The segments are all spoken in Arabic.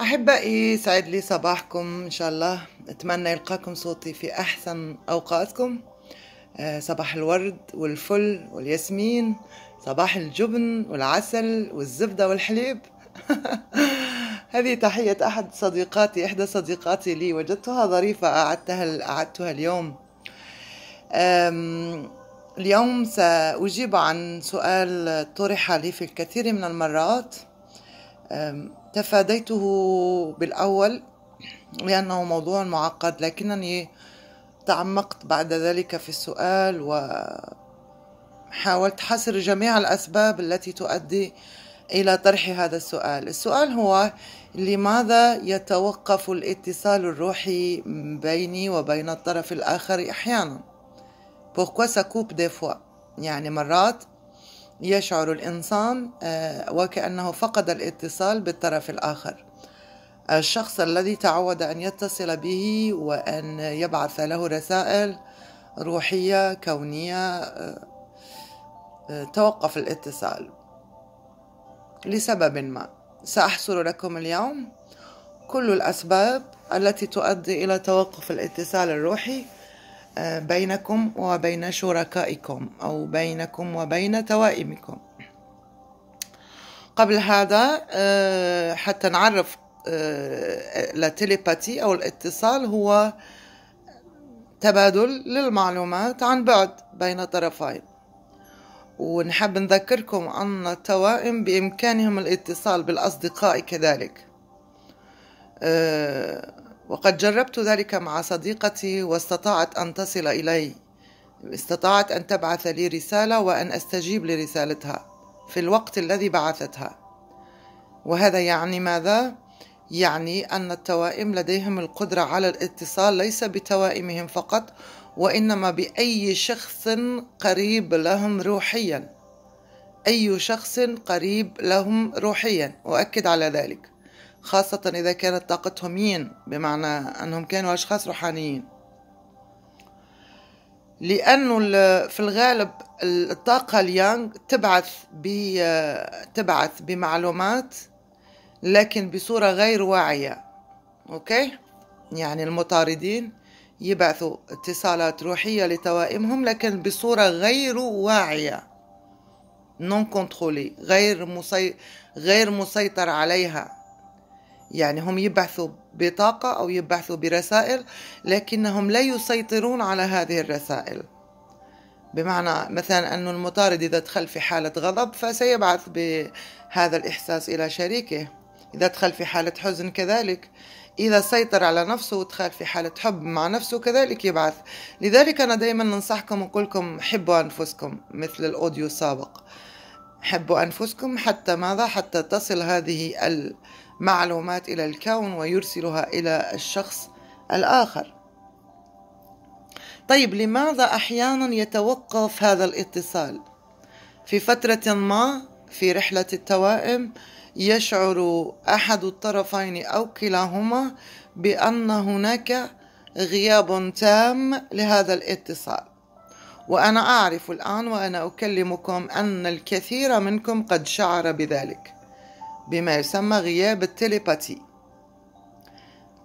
أحبائي يسعد لي صباحكم إن شاء الله. أتمنى يلقاكم صوتي في أحسن أوقاتكم. آه، صباح الورد والفل والياسمين صباح الجبن والعسل والزبدة والحليب. هذه تحية أحد صديقاتي إحدى صديقاتي لي وجدتها ظريفة أعدتها أعدتها اليوم. اليوم سأجيب عن سؤال طرح لي في الكثير من المرات. تفاديته بالأول لأنه موضوع معقد لكنني تعمقت بعد ذلك في السؤال وحاولت حصر جميع الأسباب التي تؤدي إلى طرح هذا السؤال. السؤال هو لماذا يتوقف الاتصال الروحي بيني وبين الطرف الآخر أحيانا؟ Pourquoi ça coupe des fois. يعني مرات يشعر الإنسان آه، وكأنه فقد الاتصال بالطرف الآخر. الشخص الذي تعود أن يتصل به وأن يبعث له رسائل روحية كونية آه، آه، توقف الاتصال. لسبب ما. سأحصر لكم اليوم كل الأسباب التي تؤدي إلى توقف الاتصال الروحي بينكم وبين شركائكم أو بينكم وبين توائمكم. قبل هذا آه، حتى نعرف التليباتي أو الاتصال هو تبادل للمعلومات عن بعد بين طرفين. ونحب نذكركم أن التوائم بإمكانهم الاتصال بالأصدقاء كذلك. آه، وقد جربت ذلك مع صديقتي واستطاعت أن تصل إلي. استطاعت أن تبعث لي رسالة وأن أستجيب لرسالتها في الوقت الذي بعثتها. وهذا يعني ماذا؟ يعني أن التوائم لديهم القدرة على الاتصال ليس بتوائمهم فقط وإنما بأي شخص قريب لهم روحيا. أي شخص قريب لهم روحيا وأكد على ذلك. خاصة إذا كانت طاقتهم يين بمعنى أنهم كانوا أشخاص روحانيين. لأنه في الغالب الطاقة اليانغ تبعث تبعث بمعلومات لكن بصورة غير واعية. أوكي؟ يعني المطاردين يبعثوا اتصالات روحية لتوائمهم لكن بصورة غير واعية نون مسي... غير مسيطر عليها. يعني هم يبعثوا بطاقة أو يبعثوا برسائل لكنهم لا يسيطرون على هذه الرسائل. بمعنى مثلا أن المطارد إذا دخل في حالة غضب فسيبعث بهذا الإحساس إلى شريكه. إذا دخل في حالة حزن كذلك. إذا سيطر على نفسه ودخل في حالة حب مع نفسه كذلك يبعث. لذلك أنا دائما ننصحكم ونقول لكم حبوا أنفسكم مثل الأوديو السابق. حبوا أنفسكم حتى ماذا؟ حتى تصل هذه المعلومات إلى الكون ويرسلها إلى الشخص الآخر. طيب لماذا أحيانا يتوقف هذا الاتصال؟ في فترة ما في رحلة التوائم يشعر أحد الطرفين أو كلاهما بأن هناك غياب تام لهذا الاتصال. وأنا أعرف الآن وأنا أكلمكم أن الكثير منكم قد شعر بذلك بما يسمى غياب التليباتي.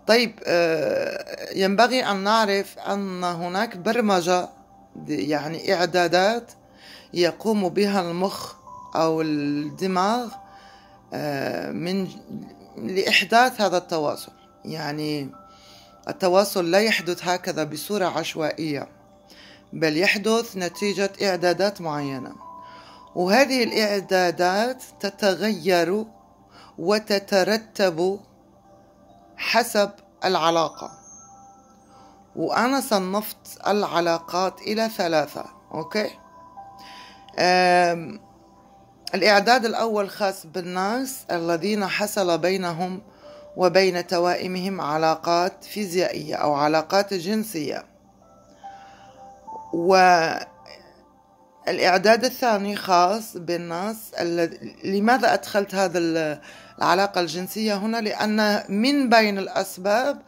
طيب آه، ينبغي أن نعرف أن هناك برمجة يعني إعدادات يقوم بها المخ أو الدماغ آه، من لإحداث هذا التواصل. يعني التواصل لا يحدث هكذا بصورة عشوائية. بل يحدث نتيجة إعدادات معينة. وهذه الإعدادات تتغير وتترتب حسب العلاقة. وأنا صنفت العلاقات إلى ثلاثة أوكي؟ الإعداد الأول خاص بالناس الذين حصل بينهم وبين توائمهم علاقات فيزيائية أو علاقات جنسية. والإعداد الثاني خاص بالناس لماذا أدخلت هذا العلاقة الجنسية هنا لأن من بين الأسباب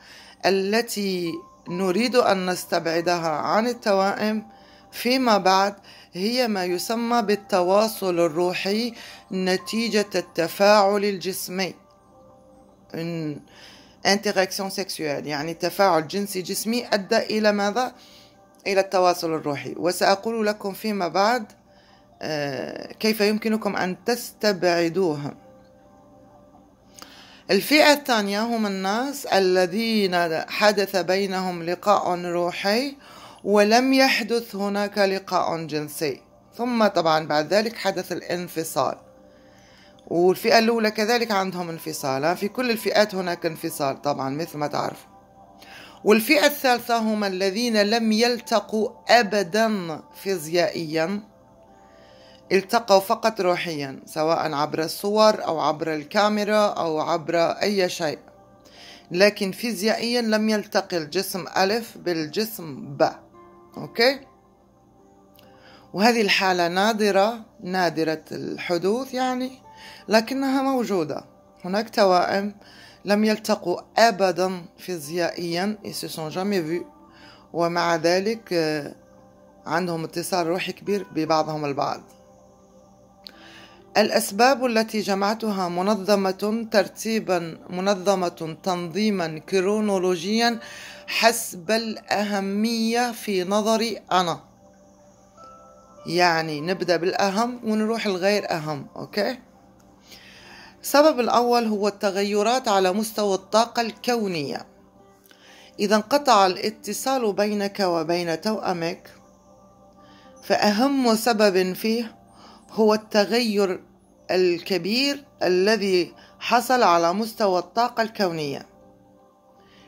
التي نريد أن نستبعدها عن التوائم فيما بعد هي ما يسمى بالتواصل الروحي نتيجة التفاعل الجسمي interaction sexuelle يعني تفاعل جنسي جسمي أدى إلى ماذا؟ إلى التواصل الروحي. وسأقول لكم فيما بعد آه، كيف يمكنكم أن تستبعدوها. الفئة الثانية هم الناس الذين حدث بينهم لقاء روحي ولم يحدث هناك لقاء جنسي. ثم طبعا بعد ذلك حدث الانفصال. والفئة الأولى كذلك عندهم انفصال. في كل الفئات هناك انفصال طبعا مثل ما تعرف والفئة الثالثة هم الذين لم يلتقوا أبدا فيزيائيا التقوا فقط روحيا سواء عبر الصور أو عبر الكاميرا أو عبر أي شيء. لكن فيزيائيا لم يلتقي الجسم ألف بالجسم ب. أوكي؟ وهذه الحالة نادرة نادرة الحدوث يعني لكنها موجودة. هناك توائم لم يلتقوا أبدا فيزيائيا sont jamais vus. ومع ذلك آه، عندهم اتصال روحي كبير ببعضهم البعض. الأسباب التي جمعتها منظمة ترتيبا منظمة تنظيما كرونولوجيا حسب الأهمية في نظري أنا. يعني نبدأ بالأهم ونروح الغير أهم أوكي؟ السبب الأول هو التغيرات على مستوى الطاقة الكونية. إذا انقطع الاتصال بينك وبين توأمك فأهم سبب فيه هو التغير الكبير الذي حصل على مستوى الطاقة الكونية.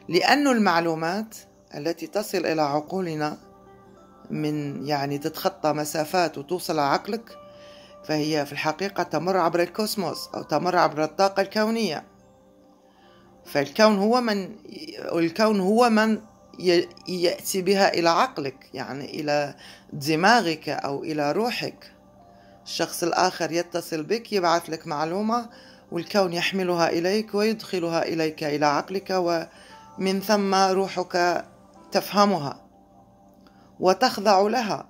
لأن المعلومات التي تصل إلى عقولنا من يعني تتخطى مسافات وتوصل لعقلك فهي في الحقيقة تمر عبر الكوسموس أو تمر عبر الطاقة الكونية. فالكون هو من الكون هو من يأتي بها إلى عقلك يعني إلى دماغك أو إلى روحك. الشخص الآخر يتصل بك يبعث لك معلومة والكون يحملها إليك ويدخلها إليك إلى عقلك ومن ثم روحك تفهمها وتخضع لها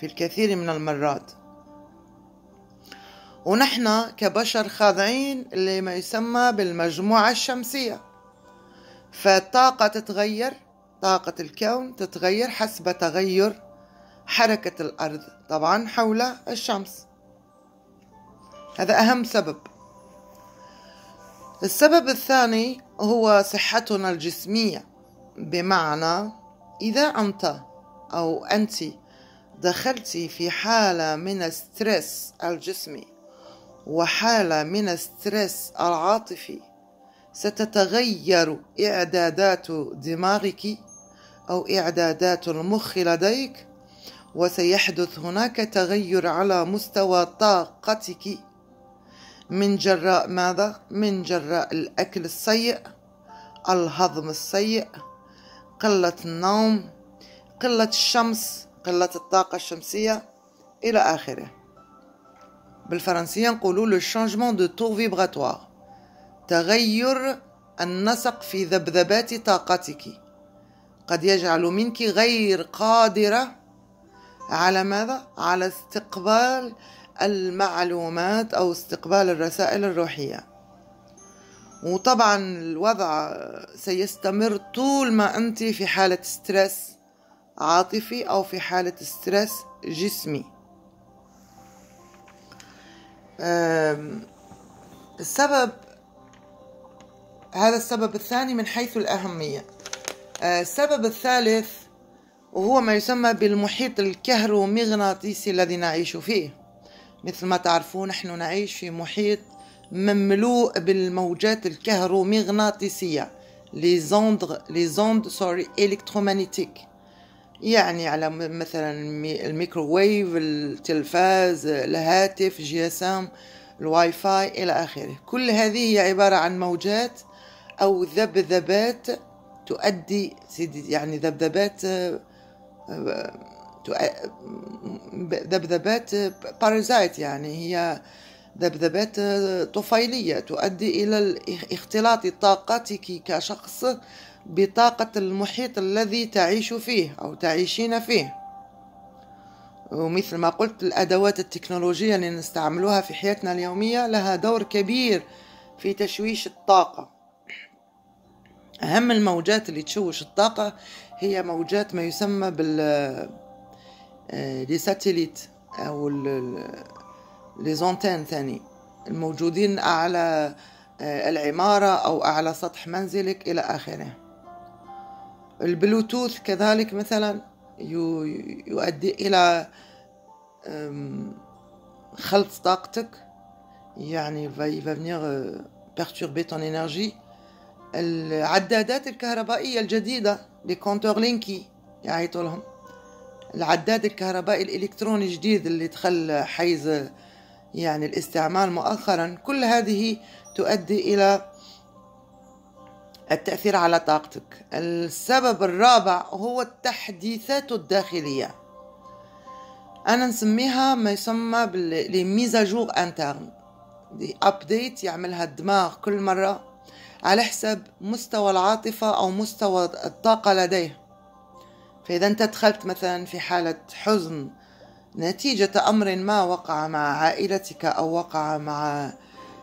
في الكثير من المرات. ونحن كبشر خاضعين لما يسمى بالمجموعة الشمسية. فالطاقة تتغير طاقة الكون تتغير حسب تغير حركة الأرض طبعا حول الشمس. هذا أهم سبب. السبب الثاني هو صحتنا الجسمية بمعنى إذا أنت أو أنت دخلت في حالة من ال stress الجسمي وحالة من ال stress العاطفي. ستتغير إعدادات دماغك أو إعدادات المخ لديك وسيحدث هناك تغير على مستوى طاقتك. من جراء ماذا؟ من جراء الأكل السيء الهضم السيء قلة النوم قلة الشمس قلة الطاقة الشمسية إلى آخره. بالفرنسية نقولوا le changement de taux vibratoire تغير النسق في ذبذبات طاقتك. قد يجعل منك غير قادرة على ماذا؟ على استقبال المعلومات أو استقبال الرسائل الروحية. وطبعا الوضع سيستمر طول ما أنت في حالة stress عاطفي أو في حالة stress جسمي. السبب هذا السبب الثاني من حيث الأهمية. آه، السبب الثالث وهو ما يسمى بالمحيط الكهرومغناطيسي الذي نعيش فيه. مثل ما تعرفون نحن نعيش في محيط مملوء بالموجات الكهرومغناطيسية les ondes les ondes sorry électromagnétiques يعني على مثلا الميكروويف التلفاز الهاتف ام الواي فاي إلى آخره. كل هذه هي عبارة عن موجات أو ذبذبات تؤدي يعني ذبذبات ذبذبات parasites يعني هي ذبذبات طفيلية تؤدي إلى اختلاط طاقتك كشخص بطاقة المحيط الذي تعيش فيه أو تعيشين فيه. ومثل ما قلت الأدوات التكنولوجية اللي نستعملوها في حياتنا اليومية لها دور كبير في تشويش الطاقة. أهم الموجات اللي تشوش الطاقة هي موجات ما يسمى بال آه، لي ساتيليت أو لي ثاني الموجودين أعلى آه، العمارة أو أعلى سطح منزلك إلى آخره. البلوتوث كذلك مثلا يؤدي إلى خلط طاقتك يعني va venir perturber ton énergie. العدادات الكهربائية الجديدة les compteurs Linky يعيطوا لهم العداد الكهربائي الإلكتروني الجديد اللي دخل حيز يعني الاستعمال مؤخرا كل هذه تؤدي إلى التأثير على طاقتك. السبب الرابع هو التحديثات الداخلية. أنا نسميها ما يسمى بالميزاجور انترن دي أبديت يعملها الدماغ كل مرة على حسب مستوى العاطفة أو مستوى الطاقة لديه. فإذا أنت دخلت مثلا في حالة حزن نتيجة أمر ما وقع مع عائلتك أو وقع مع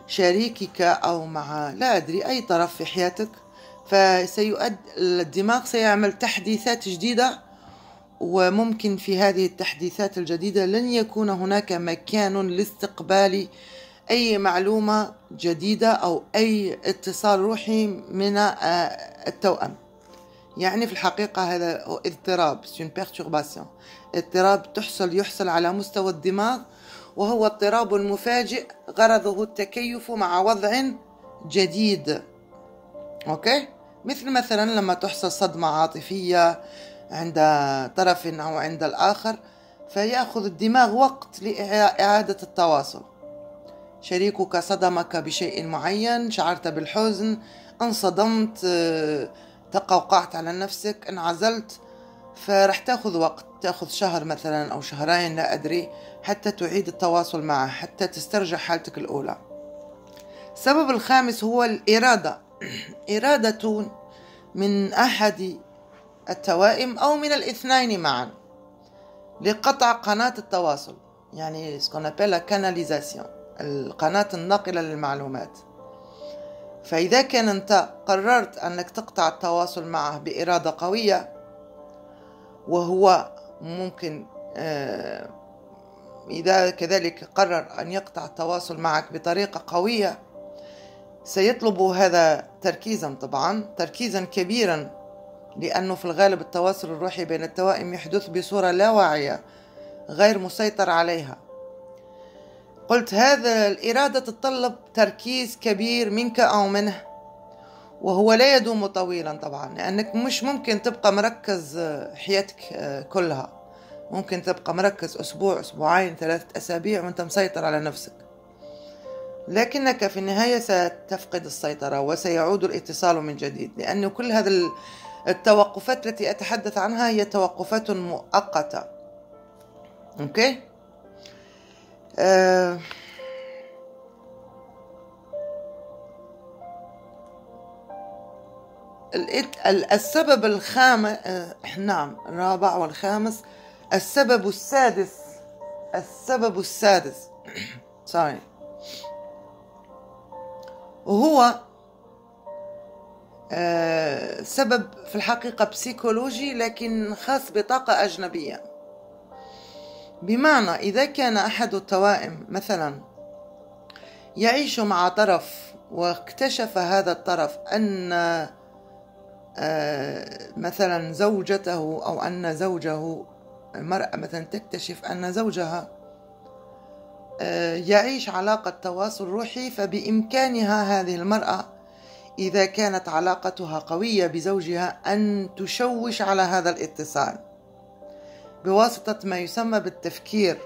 شريكك أو مع لا أدري أي طرف في حياتك فسيؤد الدماغ سيعمل تحديثات جديدة وممكن في هذه التحديثات الجديدة لن يكون هناك مكان لاستقبال أي معلومة جديدة أو أي اتصال روحي من آه، التوأم. يعني في الحقيقة هذا اضطراب اضطراب تحصل يحصل على مستوى الدماغ وهو اضطراب مفاجئ غرضه التكيف مع وضع جديد. أوكي؟ مثل مثلا لما تحصل صدمة عاطفية عند طرف أو عند الآخر فيأخذ الدماغ وقت لإعادة التواصل. شريكك صدمك بشيء معين شعرت بالحزن انصدمت تقوقعت على نفسك انعزلت فرح تأخذ وقت تأخذ شهر مثلا أو شهرين لا أدري حتى تعيد التواصل معه حتى تسترجع حالتك الأولى. السبب الخامس هو الإرادة. إرادة من أحد التوائم أو من الاثنين معا لقطع قناة التواصل يعني ابيل كاناليزاسيون القناة الناقلة للمعلومات. فإذا كان أنت قررت أنك تقطع التواصل معه بإرادة قوية وهو ممكن آه، إذا كذلك قرر أن يقطع التواصل معك بطريقة قوية سيطلب هذا تركيزا طبعا تركيزا كبيرا لأنه في الغالب التواصل الروحي بين التوائم يحدث بصورة لا واعية غير مسيطر عليها. قلت هذا الإرادة تتطلب تركيز كبير منك أو منه وهو لا يدوم طويلا طبعا لأنك مش ممكن تبقى مركز حياتك كلها. ممكن تبقى مركز أسبوع أسبوعين ثلاثة أسابيع وأنت مسيطر على نفسك. لكنك في النهاية ستفقد السيطرة وسيعود الاتصال من جديد لأن كل هذه التوقفات التي أتحدث عنها هي توقفات مؤقتة. أوكي؟ آه، السبب الخامس آه، نعم الرابع والخامس. السبب السادس السبب السادس. sorry وهو آه، سبب في الحقيقة بسيكولوجي لكن خاص بطاقة أجنبية. بمعنى إذا كان أحد التوائم مثلا يعيش مع طرف واكتشف هذا الطرف أن آه، مثلا زوجته أو أن زوجه المرأة مثلا تكتشف أن زوجها يعيش علاقة تواصل روحي فبإمكانها هذه المرأة إذا كانت علاقتها قوية بزوجها أن تشوش على هذا الاتصال. بواسطة ما يسمى بالتفكير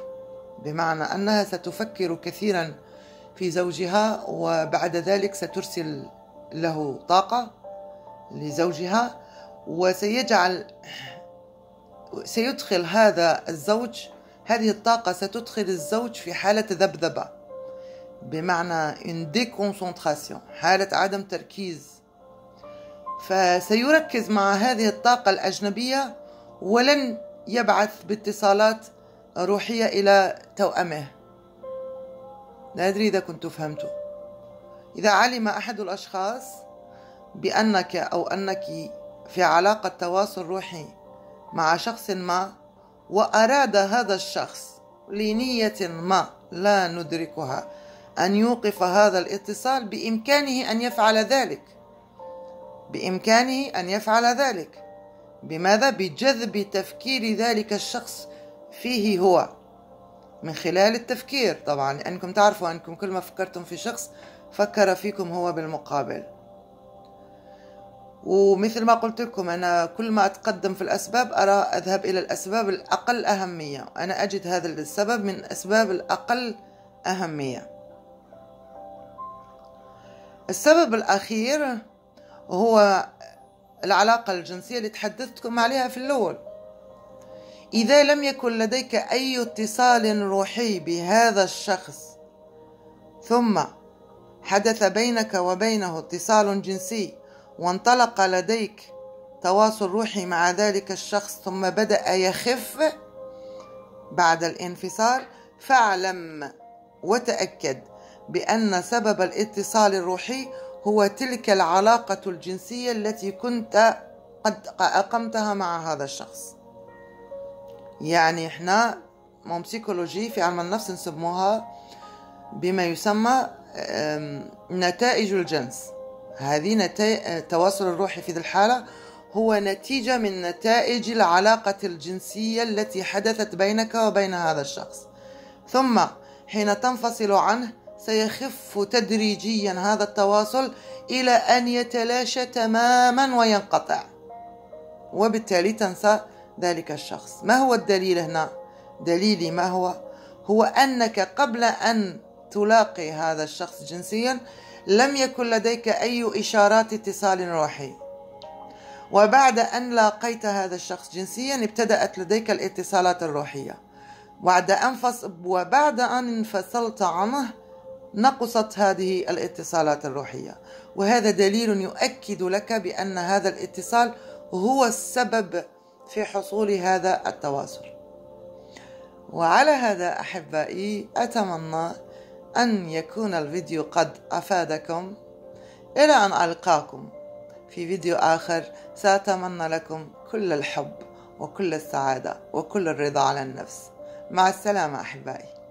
بمعنى أنها ستفكر كثيرا في زوجها وبعد ذلك سترسل له طاقة لزوجها وسيجعل سيدخل هذا الزوج هذه الطاقة ستدخل الزوج في حالة ذبذبة. بمعنى حالة عدم تركيز. فسيركز مع هذه الطاقة الأجنبية ولن يبعث باتصالات روحية إلى توأمه. لا أدري إذا كنت فهمت. إذا علم أحد الأشخاص بأنك أو أنك في علاقة تواصل روحي مع شخص ما وأراد هذا الشخص لنية ما لا ندركها أن يوقف هذا الاتصال بإمكانه أن يفعل ذلك. بإمكانه أن يفعل ذلك. بماذا؟ بجذب تفكير ذلك الشخص فيه هو. من خلال التفكير طبعا لأنكم تعرفوا أنكم كل ما فكرتم في شخص فكر فيكم هو بالمقابل. ومثل ما قلت لكم أنا كل ما أتقدم في الأسباب أرى أذهب إلى الأسباب الأقل أهمية. أنا أجد هذا السبب من الأسباب الأقل أهمية. السبب الأخير هو العلاقة الجنسية اللي تحدثتكم عليها في الأول. إذا لم يكن لديك أي اتصال روحي بهذا الشخص ثم حدث بينك وبينه اتصال جنسي وانطلق لديك تواصل روحي مع ذلك الشخص ثم بدأ يخف بعد الانفصال. فاعلم وتأكد بأن سبب الاتصال الروحي هو تلك العلاقة الجنسية التي كنت قد أقمتها مع هذا الشخص. يعني إحنا مو بسيكولوجي في علم النفس نسموها بما يسمى نتائج الجنس. هذه نتائج التواصل الروحي في ذي الحالة هو نتيجة من نتائج العلاقة الجنسية التي حدثت بينك وبين هذا الشخص. ثم حين تنفصل عنه سيخف تدريجيا هذا التواصل إلى أن يتلاشى تماما وينقطع. وبالتالي تنسى ذلك الشخص. ما هو الدليل هنا؟ دليلي ما هو؟ هو أنك قبل أن تلاقي هذا الشخص جنسيا لم يكن لديك أي إشارات اتصال روحي. وبعد أن لاقيت هذا الشخص جنسيا ابتدأت لديك الاتصالات الروحية. بعد أنفص وبعد أن انفصلت عنه نقصت هذه الاتصالات الروحية. وهذا دليل يؤكد لك بأن هذا الاتصال هو السبب في حصول هذا التواصل. وعلى هذا أحبائي أتمنى أن يكون الفيديو قد أفادكم. إلى أن ألقاكم في فيديو آخر سأتمنى لكم كل الحب وكل السعادة وكل الرضا على النفس. مع السلامة أحبائي.